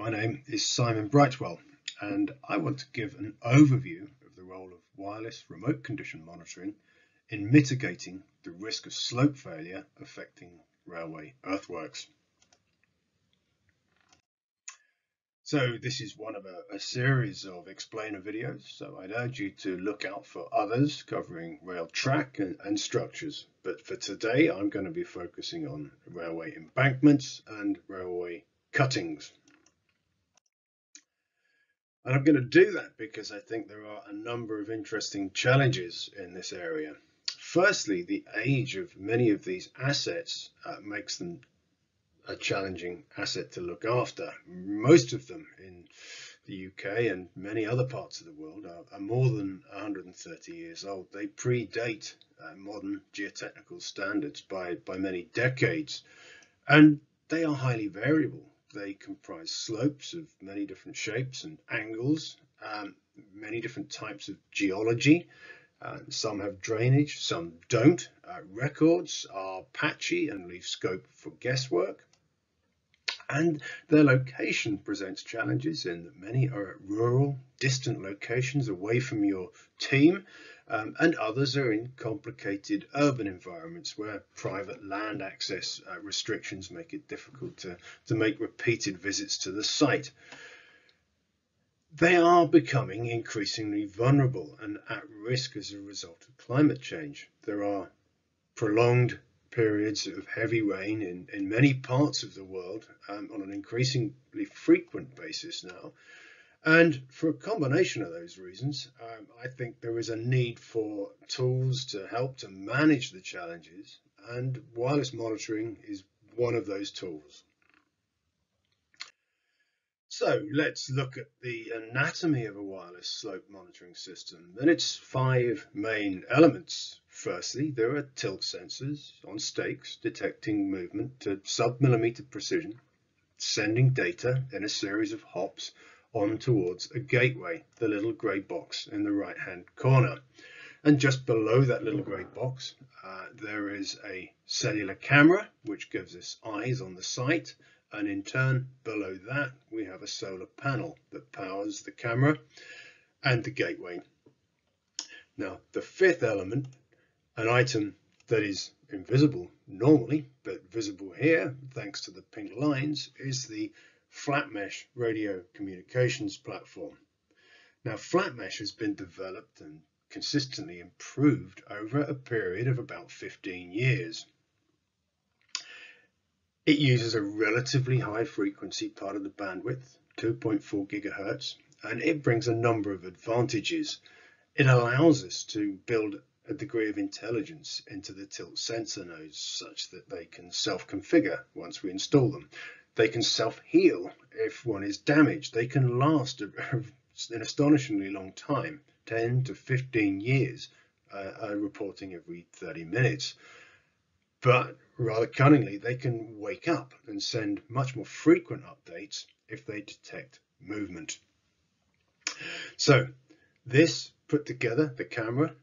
My name is Simon Brightwell and I want to give an overview of the role of wireless remote condition monitoring in mitigating the risk of slope failure affecting railway earthworks. So this is one of a, a, series of explainer videos, so I'd urge you to look out for others covering rail track and, and, structures. But for today, I'm going to be focusing on railway embankments and railway cuttings. And I'm going to do that because I think there are a number of interesting challenges in this area. Firstly, the age of many of these assets uh, makes them a challenging asset to look after. Most of them in the UK and many other parts of the world are, are more than 130 years old. They predate uh, modern geotechnical standards by, by many decades and they are highly variable. They comprise slopes of many different shapes and angles, um, many different types of geology, uh, some have drainage, some don't. Uh, records are patchy and leave scope for guesswork. And their location presents challenges in that many are at rural, distant locations away from your team, um, and others are in complicated urban environments where private land access uh, restrictions make it difficult to, to make repeated visits to the site they are becoming increasingly vulnerable and at risk as a result of climate change. There are prolonged periods of heavy rain in, in many parts of the world um, on an increasingly frequent basis now. And for a combination of those reasons, um, I think there is a need for tools to help to manage the challenges and wireless monitoring is one of those tools. So let's look at the anatomy of a wireless slope monitoring system and its five main elements. Firstly, there are tilt sensors on stakes detecting movement to sub-millimeter precision, sending data in a series of hops on towards a gateway, the little grey box in the right-hand corner. And just below that little grey box, uh, there is a cellular camera, which gives us eyes on the site and in turn below that we have a solar panel that powers the camera and the gateway. Now the fifth element, an item that is invisible normally but visible here thanks to the pink lines, is the FlatMesh radio communications platform. Now FlatMesh has been developed and consistently improved over a period of about 15 years. It uses a relatively high frequency part of the bandwidth, 2.4 gigahertz, and it brings a number of advantages. It allows us to build a degree of intelligence into the tilt sensor nodes such that they can self-configure once we install them. They can self-heal if one is damaged. They can last an astonishingly long time, 10 to 15 years, uh, reporting every 30 minutes. But rather cunningly, they can wake up and send much more frequent updates if they detect movement. So this put together the camera,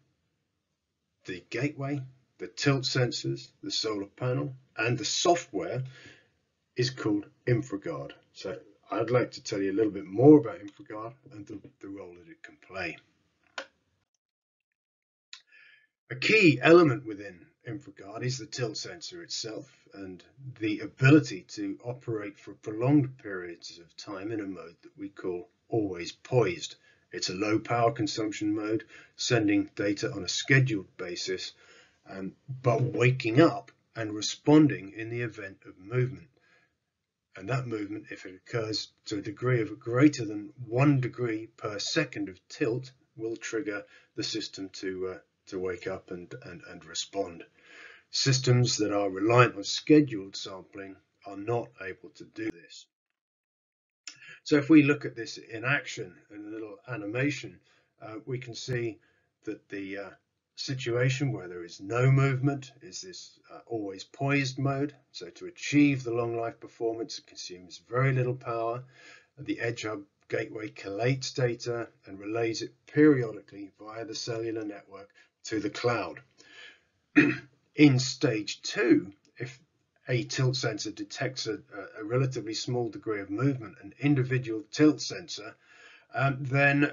the gateway, the tilt sensors, the solar panel, and the software is called InfraGuard. So I'd like to tell you a little bit more about InfraGuard and the, the role that it can play. A key element within InfraGuard is the tilt sensor itself and the ability to operate for prolonged periods of time in a mode that we call always poised. It's a low power consumption mode, sending data on a scheduled basis, um, but waking up and responding in the event of movement. And that movement, if it occurs to a degree of greater than one degree per second of tilt, will trigger the system to uh, to wake up and, and, and respond. Systems that are reliant on scheduled sampling are not able to do this. So if we look at this in action in a little animation, uh, we can see that the uh, situation where there is no movement is this uh, always poised mode. So to achieve the long life performance, it consumes very little power. The Edge Hub gateway collates data and relays it periodically via the cellular network to the cloud. In stage two, if a tilt sensor detects a, a, relatively small degree of movement, an individual tilt sensor, um, then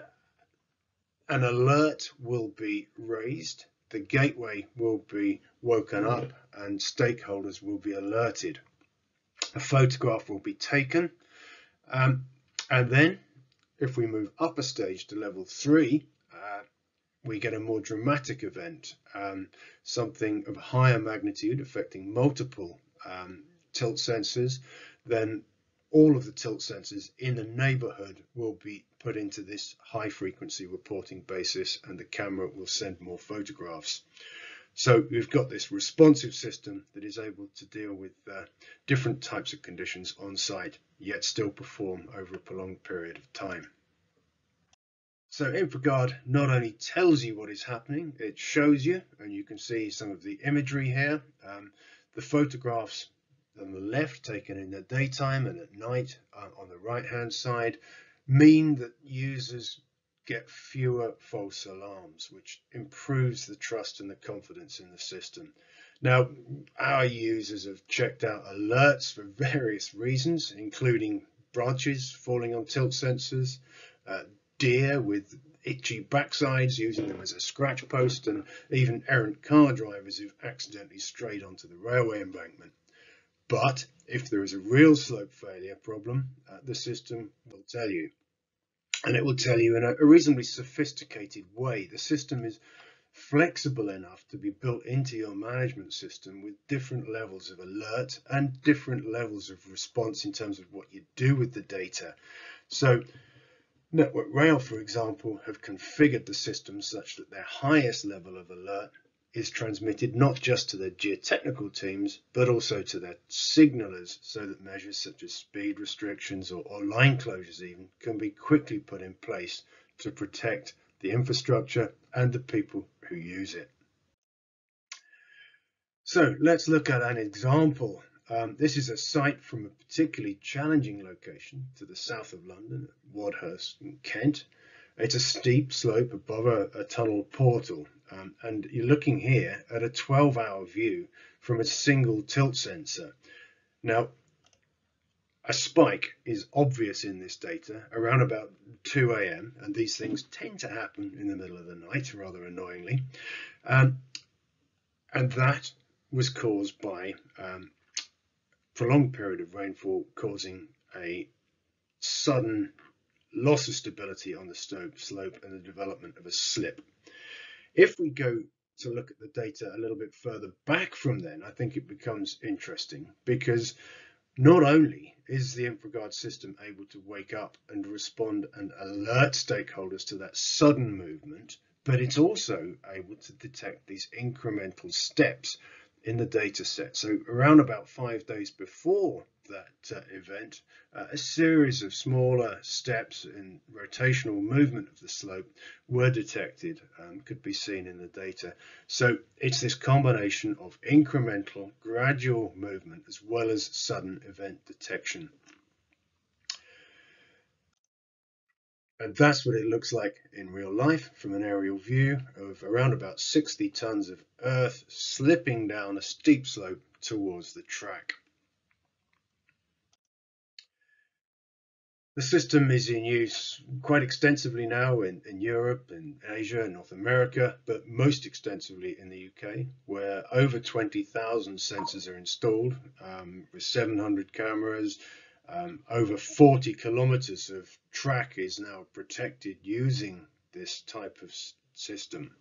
an alert will be raised, the gateway will be woken up, and stakeholders will be alerted. A photograph will be taken, um, and then if we move up a stage to level three, uh, we get a more dramatic event, um, something of higher magnitude affecting multiple um, tilt sensors, then all of the tilt sensors in the neighborhood will be put into this high frequency reporting basis and the camera will send more photographs. So we've got this responsive system that is able to deal with uh, different types of conditions on site, yet still perform over a prolonged period of time. So InfraGuard not only tells you what is happening, it shows you, and you can see some of the imagery here. Um, the photographs on the left taken in the daytime and at night uh, on the right hand side mean that users get fewer false alarms, which improves the trust and the confidence in the system. Now, our users have checked out alerts for various reasons, including branches falling on tilt sensors, uh, deer with itchy backsides using them as a scratch post, and even errant car drivers who've accidentally strayed onto the railway embankment. But if there is a real slope failure problem, uh, the system will tell you. And it will tell you in a, a reasonably sophisticated way. The system is flexible enough to be built into your management system with different levels of alert and different levels of response in terms of what you do with the data. So Network Rail, for example, have configured the system such that their highest level of alert is transmitted not just to their geotechnical teams, but also to their signalers so that measures such as speed restrictions or, or, line closures even can be quickly put in place to protect the infrastructure and the people who use it. So let's look at an example. Um, this is a site from a particularly challenging location to the south of London, Wadhurst in Kent. It's a steep slope above a, a tunnel portal um, and you're looking here at a 12 hour view from a single tilt sensor. Now, a spike is obvious in this data around about 2 a.m. and these things tend to happen in the middle of the night rather annoyingly um, and that was caused by um, prolonged period of rainfall causing a sudden loss of stability on the slope and the development of a slip. If we go to look at the data a little bit further back from then, I think it becomes interesting because not only is the InfraGuard system able to wake up and respond and alert stakeholders to that sudden movement, but it's also able to detect these incremental steps in the data set. So around about five days before that uh, event, uh, a series of smaller steps in rotational movement of the slope were detected and could be seen in the data. So it's this combination of incremental, gradual movement as well as sudden event detection. And that's what it looks like in real life from an aerial view of around about 60 tons of earth slipping down a steep slope towards the track. The system is in use quite extensively now in, in Europe, in Asia, and North America, but most extensively in the UK, where over 20,000 sensors are installed um, with 700 cameras, um, over 40 kilometers of track is now protected using this type of system.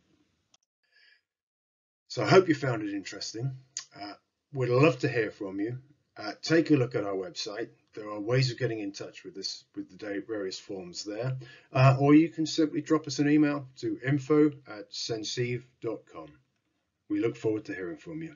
So I hope you found it interesting. Uh, we'd love to hear from you. Uh, take a look at our website. There are ways of getting in touch with us with the various forms there. Uh, or you can simply drop us an email to info at senceive.com. We look forward to hearing from you.